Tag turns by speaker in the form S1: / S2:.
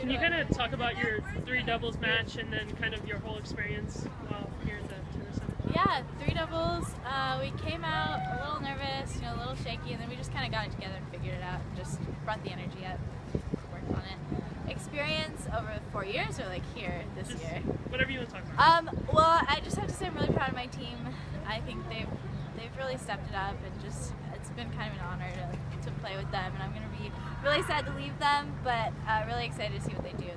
S1: Can you kind of talk about your three doubles match and then kind of your whole experience while here at the tennis center?
S2: Yeah, three doubles. Uh, we came out a little nervous, you know, a little shaky, and then we just kind of got it together and figured it out and just brought the energy up, worked on it. Experience over four years or like here this
S1: Just
S2: year?
S1: whatever you want to talk about.
S2: Um, well, I just have to say I'm really proud of my team. I think they've they've really stepped it up and just it's been kind of an honor to, to play with them and I'm gonna be really sad to leave them, but uh, really excited to see what they do.